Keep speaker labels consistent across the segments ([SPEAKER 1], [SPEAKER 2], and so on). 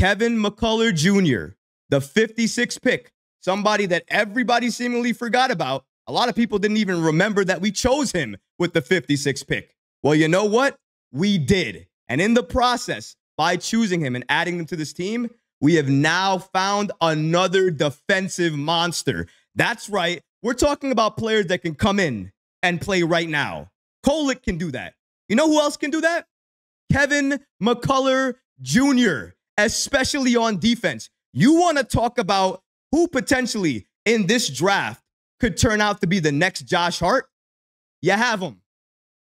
[SPEAKER 1] Kevin McCullar Jr., the 56 pick, somebody that everybody seemingly forgot about. A lot of people didn't even remember that we chose him with the 56 pick. Well, you know what? We did. And in the process, by choosing him and adding him to this team, we have now found another defensive monster. That's right. We're talking about players that can come in and play right now. Kolek can do that. You know who else can do that? Kevin McCullar Jr., especially on defense. You want to talk about who potentially in this draft could turn out to be the next Josh Hart? You have him.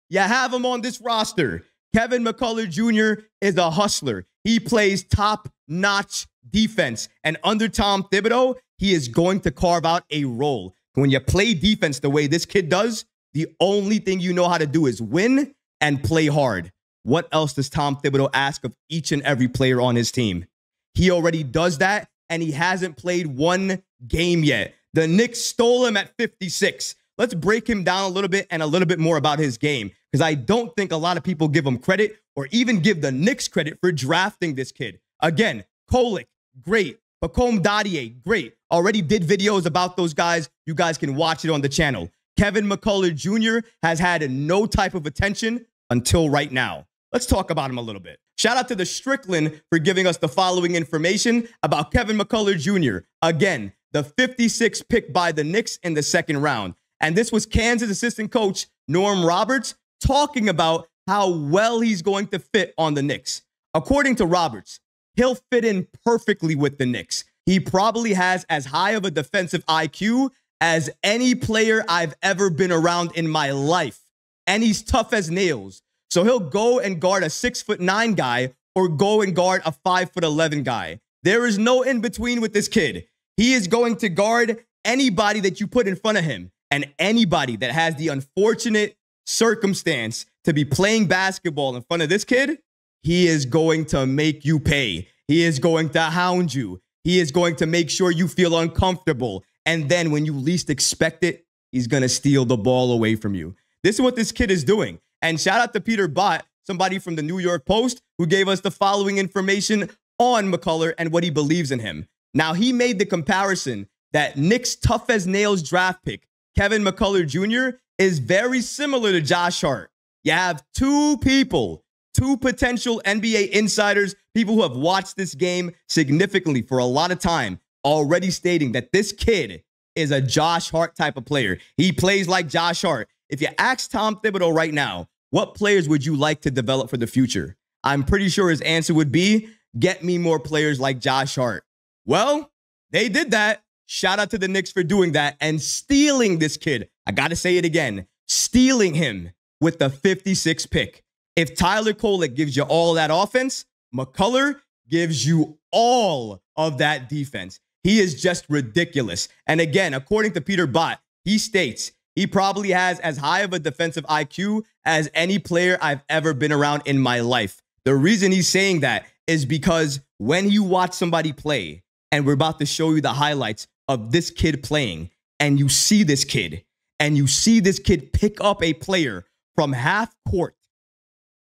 [SPEAKER 1] You have him on this roster. Kevin McCullar Jr. is a hustler. He plays top notch defense. And under Tom Thibodeau, he is going to carve out a role. When you play defense the way this kid does, the only thing you know how to do is win and play hard. What else does Tom Thibodeau ask of each and every player on his team? He already does that, and he hasn't played one game yet. The Knicks stole him at 56. Let's break him down a little bit and a little bit more about his game because I don't think a lot of people give him credit or even give the Knicks credit for drafting this kid. Again, Kolek, great. Pacome Dadiet, great. Already did videos about those guys. You guys can watch it on the channel. Kevin McCullar Jr. has had no type of attention until right now. Let's talk about him a little bit. Shout out to the Strickland for giving us the following information about Kevin McCullar Jr. Again, the 56th pick by the Knicks in the second round. And this was Kansas assistant coach Norm Roberts talking about how well he's going to fit on the Knicks. According to Roberts, he'll fit in perfectly with the Knicks. He probably has as high of a defensive IQ as any player I've ever been around in my life. And he's tough as nails. So he'll go and guard a six foot nine guy or go and guard a five foot 11 guy. There is no in between with this kid. He is going to guard anybody that you put in front of him and anybody that has the unfortunate circumstance to be playing basketball in front of this kid. He is going to make you pay. He is going to hound you. He is going to make sure you feel uncomfortable. And then when you least expect it, he's going to steal the ball away from you. This is what this kid is doing. And shout out to Peter Botte, somebody from the New York Post, who gave us the following information on McCullar and what he believes in him. Now, he made the comparison that Knicks' tough as nails draft pick, Kevin McCullar Jr., is very similar to Josh Hart. You have two people, two potential NBA insiders, people who have watched this game significantly for a lot of time, already stating that this kid is a Josh Hart type of player. He plays like Josh Hart. If you ask Tom Thibodeau right now, what players would you like to develop for the future? I'm pretty sure his answer would be get me more players like Josh Hart. Well, they did that. Shout out to the Knicks for doing that and stealing this kid. I got to say it again stealing him with the 56 pick. If Tyler Kolek gives you all that offense, McCullar gives you all of that defense. He is just ridiculous. And again, according to Peter Botte, he states he probably has as high of a defensive IQ as any player I've ever been around in my life. The reason he's saying that is because when you watch somebody play, and we're about to show you the highlights of this kid playing, and you see this kid, and you see this kid pick up a player from half court,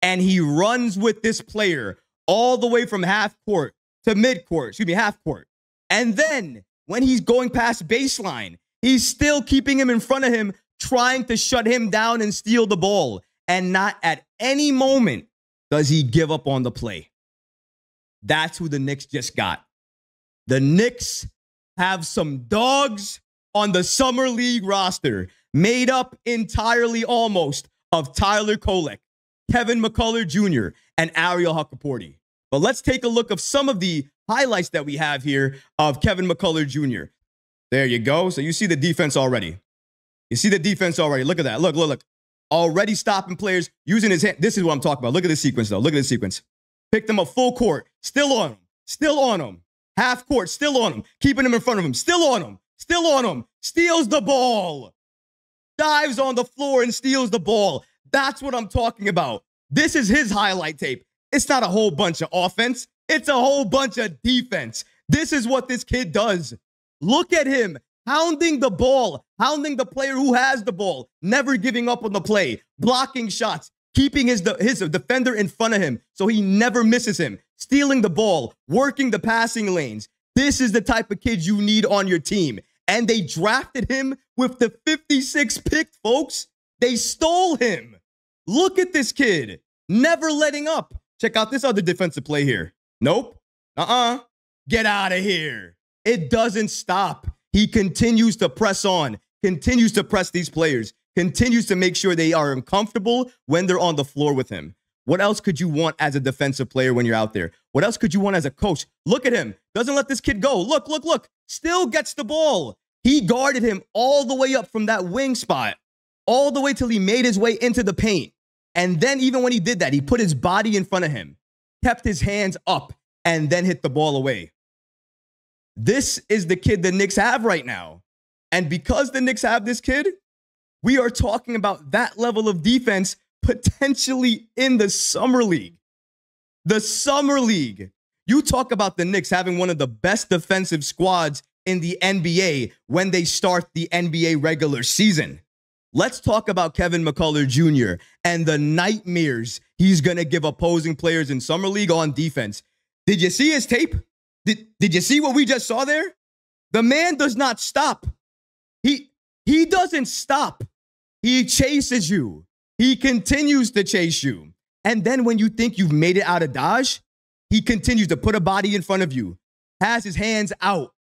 [SPEAKER 1] and he runs with this player all the way from half court to mid court, excuse me, half court. And then when he's going past baseline, he's still keeping him in front of him, trying to shut him down and steal the ball. And not at any moment does he give up on the play. That's who the Knicks just got. The Knicks have some dogs on the Summer League roster, made up entirely almost of Tyler Kolek, Kevin McCullar Jr., and Ariel Hukporti. But let's take a look of some of the highlights that we have here of Kevin McCullar Jr. There you go. So you see the defense already. You see the defense already. Look at that. Look, look, look. Already stopping players using his hand. This is what I'm talking about. Look at this sequence, though. Look at this sequence. Picked him up full court. Still on him. Still on him. Half court. Still on him. Keeping him in front of him. Still on him. Still on him. Steals the ball. Dives on the floor and steals the ball. That's what I'm talking about. This is his highlight tape. It's not a whole bunch of offense. It's a whole bunch of defense. This is what this kid does. Look at him hounding the ball, hounding the player who has the ball, never giving up on the play, blocking shots, keeping his, his defender in front of him so he never misses him, stealing the ball, working the passing lanes. This is the type of kid you need on your team. And they drafted him with the 56 pick, folks. They stole him. Look at this kid, never letting up. Check out this other defensive play here. Nope. Uh uh-uh. uh. Get out of here. It doesn't stop. He continues to press on, continues to press these players, continues to make sure they are uncomfortable when they're on the floor with him. What else could you want as a defensive player when you're out there? What else could you want as a coach? Look at him. Doesn't let this kid go. Look, look, look. Still gets the ball. He guarded him all the way up from that wing spot, all the way till he made his way into the paint. And then, even when he did that, he put his body in front of him, kept his hands up, and then hit the ball away. This is the kid the Knicks have right now. And because the Knicks have this kid, we are talking about that level of defense potentially in the Summer League. The Summer League. You talk about the Knicks having one of the best defensive squads in the NBA when they start the NBA regular season. Let's talk about Kevin McCullar Jr. and the nightmares he's going to give opposing players in Summer League on defense. Did you see his tape? Did, did you see what we just saw there? The man does not stop. He he doesn't stop. He chases you. He continues to chase you. And then when you think you've made it out of Dodge, he continues to put a body in front of you, has his hands out,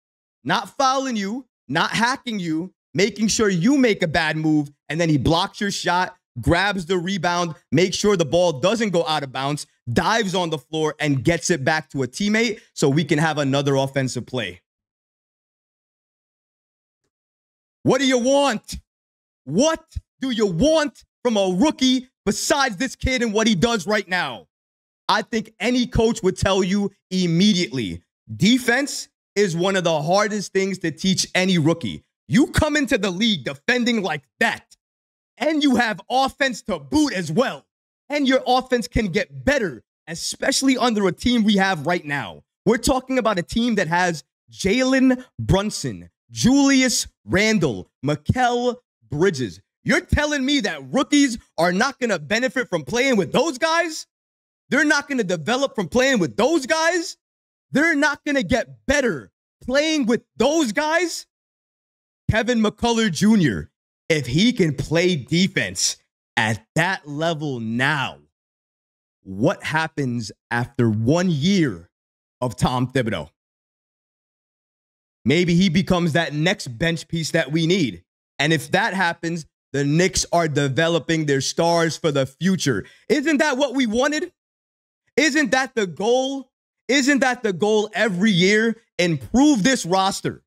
[SPEAKER 1] not fouling you, not hacking you, making sure you make a bad move, and then he blocks your shot, grabs the rebound, makes sure the ball doesn't go out of bounds, dives on the floor, and gets it back to a teammate so we can have another offensive play. What do you want? What do you want from a rookie besides this kid and what he does right now? I think any coach would tell you immediately defense is one of the hardest things to teach any rookie. You come into the league defending like that, and you have offense to boot as well. And your offense can get better, especially under a team we have right now. We're talking about a team that has Jalen Brunson, Julius Randle, Mikal Bridges. You're telling me that rookies are not going to benefit from playing with those guys? They're not going to develop from playing with those guys? They're not going to get better playing with those guys? Kevin McCullar Jr., if he can play defense at that level now, what happens after one year of Tom Thibodeau? Maybe he becomes that next bench piece that we need. And if that happens, the Knicks are developing their stars for the future. Isn't that what we wanted? Isn't that the goal? Isn't that the goal every year? Improve this roster.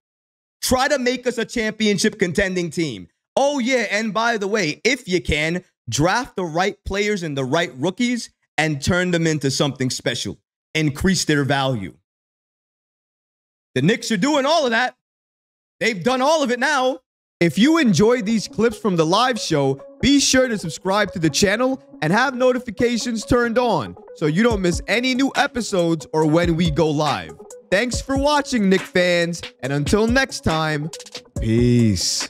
[SPEAKER 1] Try to make us a championship contending team. Oh, yeah. And by the way, if you can, draft the right players and the right rookies and turn them into something special, increase their value. The Knicks are doing all of that. They've done all of it now. If you enjoyed these clips from the live show, be sure to subscribe to the channel and have notifications turned on so you don't miss any new episodes or when we go live. Thanks for watching, Knick fans, and until next time, peace.